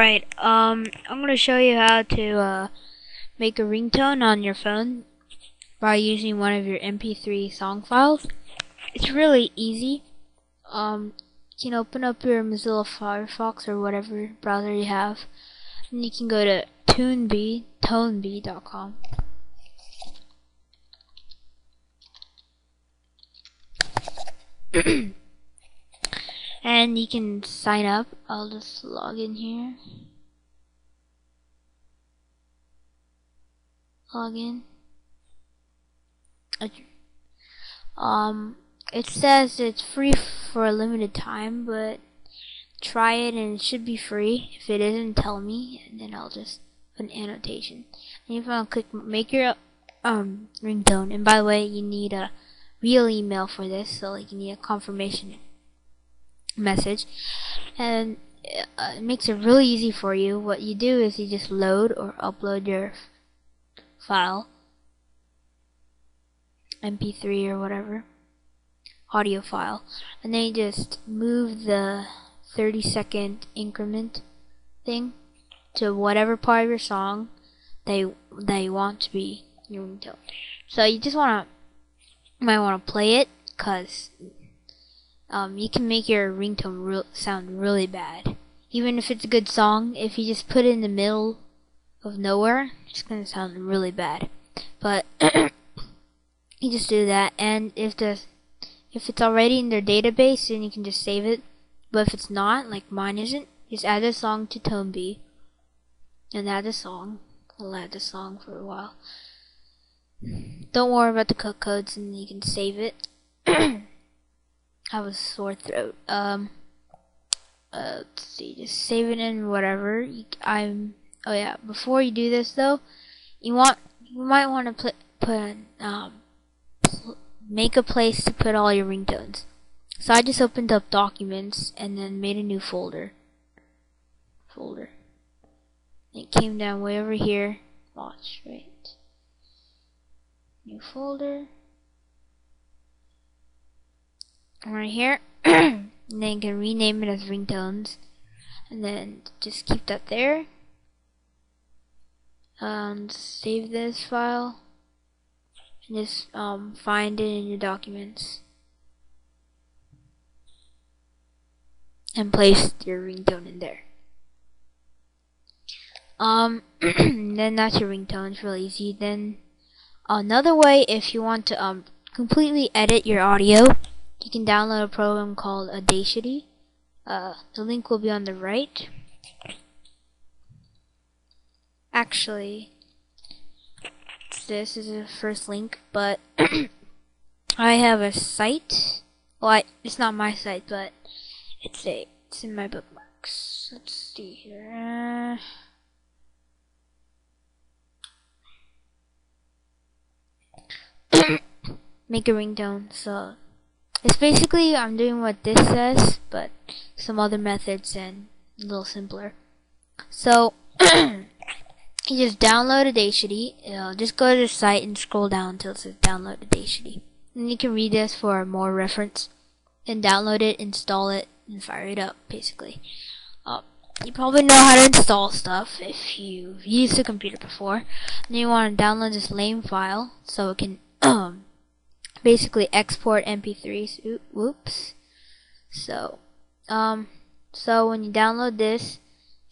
Right, um, I'm going to show you how to uh, make a ringtone on your phone by using one of your MP3 song files. It's really easy. Um, you can open up your Mozilla Firefox or whatever browser you have, and you can go to ToneBee. and you can sign up. I'll just log in here. Log in. Um, it says it's free for a limited time, but try it and it should be free. If it isn't, tell me, and then I'll just put an annotation. And if I click make your um ringtone, and by the way, you need a real email for this, so like you need a confirmation message, and uh, it makes it really easy for you. What you do is you just load or upload your file, MP3 or whatever, audio file, and then you just move the 30 second increment thing to whatever part of your song they they want to be. So you just wanna might want to play it because um, you can make your ringtone re sound really bad. Even if it's a good song, if you just put it in the middle of nowhere, it's gonna sound really bad. But you just do that, and if the if it's already in their database, then you can just save it. But if it's not, like mine isn't, just add the song to ToneBee, and add the song. I'll add the song for a while. Don't worry about the cut codes, and you can save it. have a sore throat. Um, uh, let's see, just save it in whatever. I'm. Oh yeah, before you do this though, you want you might want to put put um make a place to put all your ringtones. So I just opened up documents and then made a new folder. Folder. It came down way over here. Watch, right. New folder right here. And then you can rename it as ringtones. And then just keep that there. Um, save this file. And just um, find it in your documents. And place your ringtone in there. Um then that's your ringtone. It's really easy. Then another way if you want to um completely edit your audio you can download a program called Audacity. Uh, the link will be on the right. Actually, this is the first link, but I have a site. Well, I, it's not my site, but it's a it's in my bookmarks. Let's see here. Make a ringtone. So it's basically I'm doing what this says, but some other methods and a little simpler. So you just download Audacity. Uh, just go to the site and scroll down until it says download Audacity. And you can read this for more reference. And download it, install it, and fire it up, basically. Uh, you probably know how to install stuff if you've used a computer before. Then you want to download this lame file so it can basically export MP3s. whoops. So, um, so when you download this,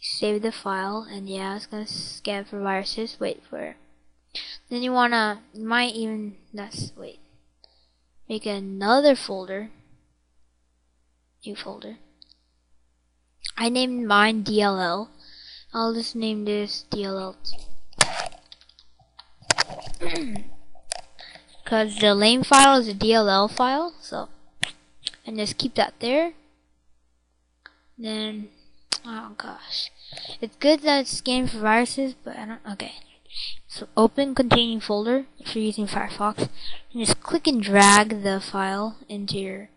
save the file, and yeah, it's gonna scan for viruses. Wait for it. Then you wanna, you might even, that's, wait, make another folder, new folder. I named mine DLL. I'll just name this DLL. because the lame file is a DLL file so and just keep that there. Then oh gosh. It's good that it's scanning for viruses but I don't okay. So open containing folder if you're using Firefox and just click and drag the file into your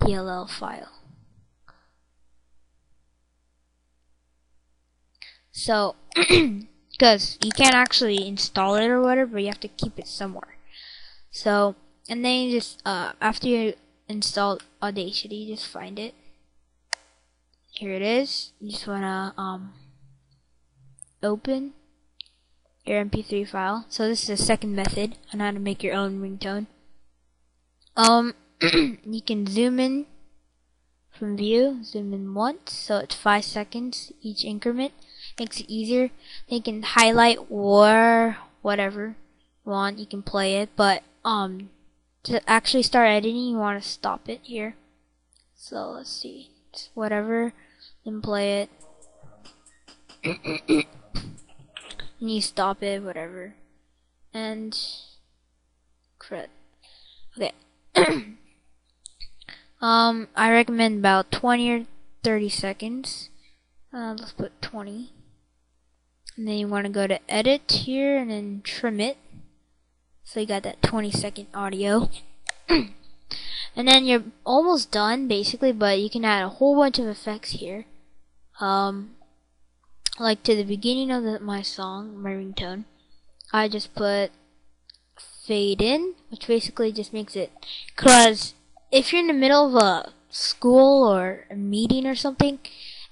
DLL file. So because you can't actually install it or whatever but you have to keep it somewhere so, and then you just, uh, after you install Audacity, you just find it. Here it is. You just wanna, um, open your MP3 file. So this is the second method on how to make your own ringtone. Um, you can zoom in from view, zoom in once, so it's five seconds each increment. Makes it easier. Then You can highlight or whatever you want. You can play it, but um, to actually start editing, you want to stop it here. So let's see, whatever, then play it. and you stop it, whatever, and crud. Okay. um, I recommend about 20 or 30 seconds. Uh, let's put 20. And then you want to go to edit here and then trim it. So you got that 20 second audio. and then you're almost done basically, but you can add a whole bunch of effects here. Um, like to the beginning of the, my song, my ringtone, I just put fade in, which basically just makes it, cause if you're in the middle of a school or a meeting or something,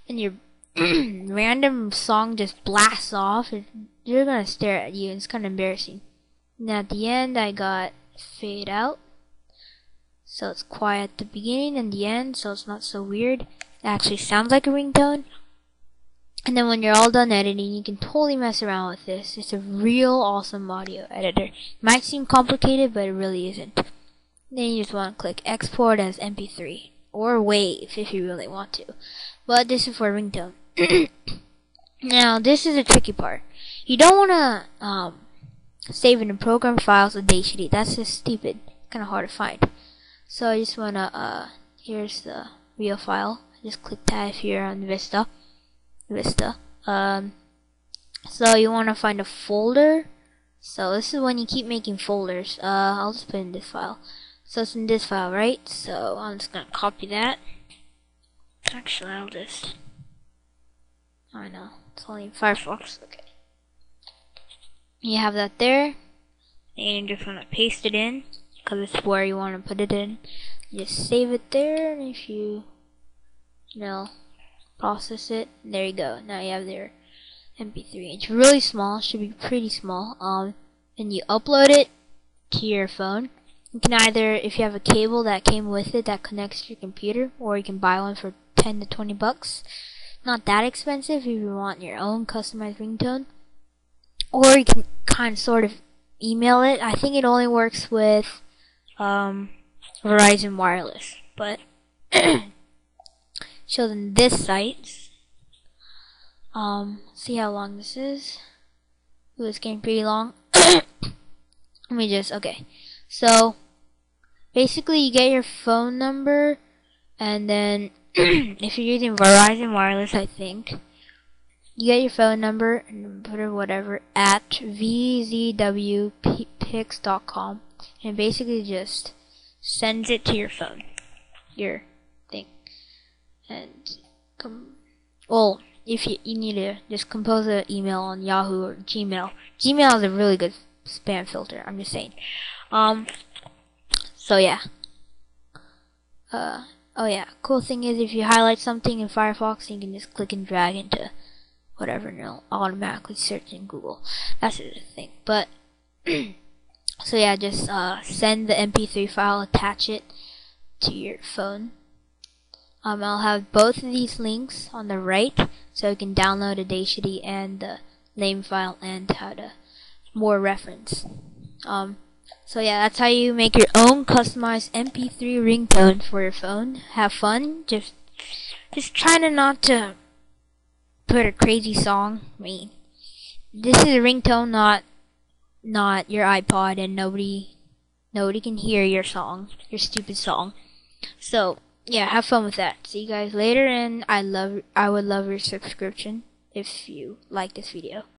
and your random song just blasts off, you're gonna stare at you. And it's kind of embarrassing. And at the end, I got fade out. So it's quiet at the beginning and the end, so it's not so weird. It actually sounds like a ringtone. And then when you're all done editing, you can totally mess around with this. It's a real awesome audio editor. It might seem complicated, but it really isn't. Then you just want to click export as MP3 or WAV if you really want to. But this is for ringtone. now, this is the tricky part. You don't want to um, save in the program files Audacity. That's just stupid. Kind of hard to find. So I just want to, uh, here's the real file. Just click tab here on Vista. Vista. Um, so you want to find a folder. So this is when you keep making folders. Uh, I'll just put in this file. So it's in this file, right? So I'm just gonna copy that. Actually, I'll just. I know it's only in Firefox. Okay. You have that there, and you just want to paste it in because it's where you want to put it in. Just save it there, and if you, you know, process it. There you go. Now you have your MP3. It's really small. Should be pretty small. Um, and you upload it to your phone. You can either, if you have a cable that came with it that connects to your computer, or you can buy one for 10 to 20 bucks. Not that expensive if you want your own customized ringtone. Or you can kind of sort of email it. I think it only works with um, Verizon Wireless, but show them this site. Um, see how long this is. Ooh, it's getting pretty long. Let me just, okay. So, basically you get your phone number, and then, if you're using Verizon Wireless, I think, you get your phone number, and put it whatever, at vzwpix.com, and basically just sends it to your phone. Your thing, and com- well, if you, you need to just compose an email on Yahoo or Gmail. Gmail is a really good spam filter. I'm just saying. Um. So yeah. Uh. Oh yeah. Cool thing is if you highlight something in Firefox, you can just click and drag into whatever, and it'll automatically search in Google. That's the thing. But so yeah, just uh, send the MP3 file, attach it to your phone um, I'll have both of these links on the right, so you can download Audacity and the lame file and how to more reference. Um, so yeah, that's how you make your own customized MP3 ringtone for your phone. Have fun. Just, just try to not to put a crazy song. I mean, this is a ringtone, not, not your iPod, and nobody, nobody can hear your song, your stupid song. So yeah, have fun with that. See you guys later, and I love I would love your subscription if you like this video.